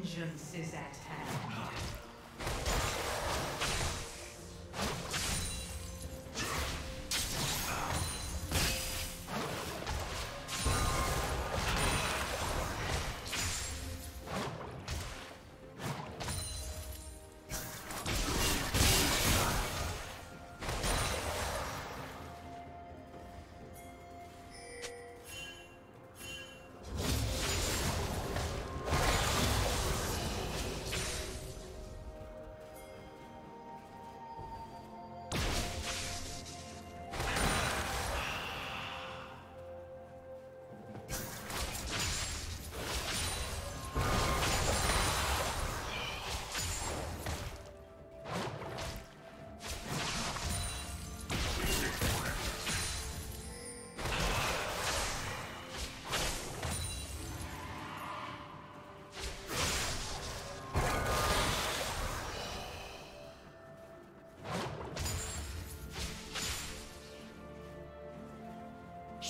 Vengeance is at hand.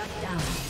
Shut down.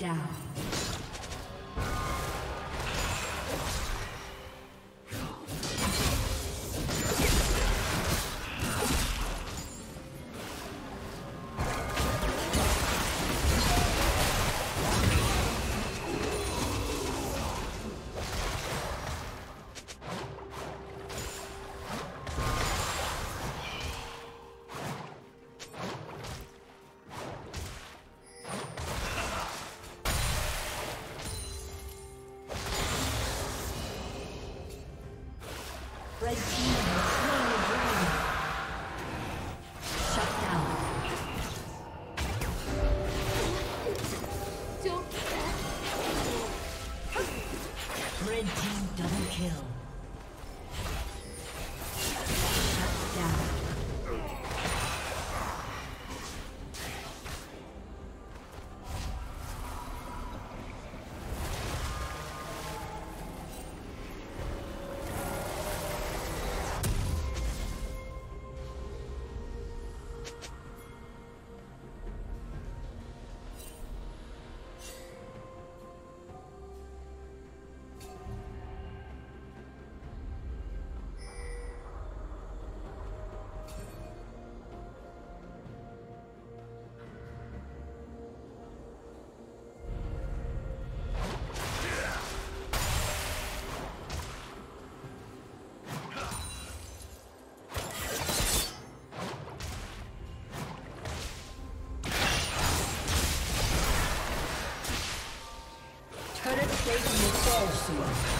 Down. Soon.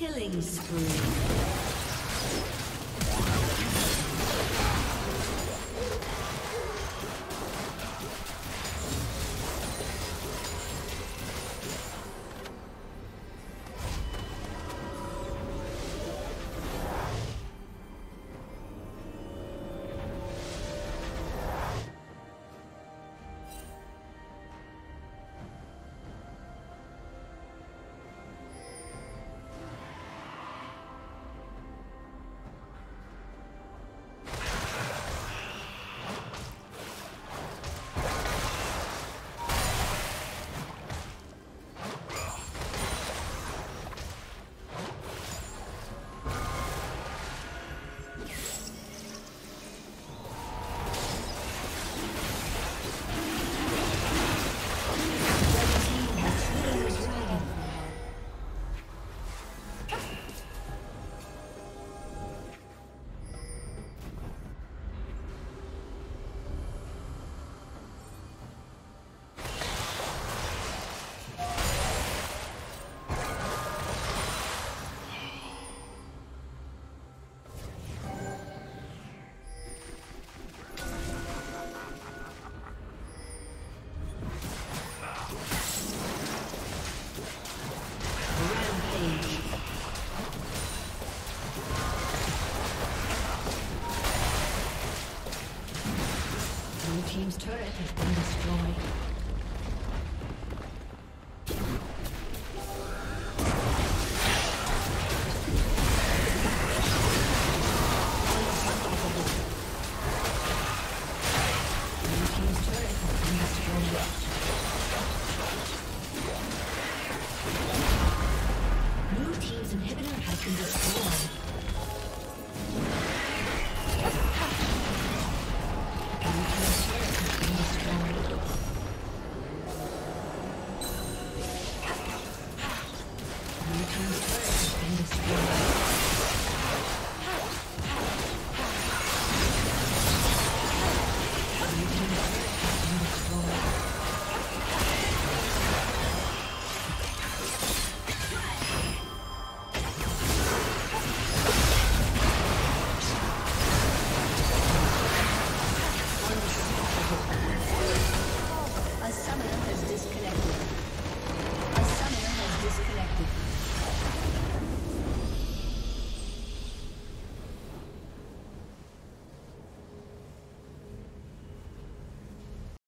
Killing spree. Destroyed.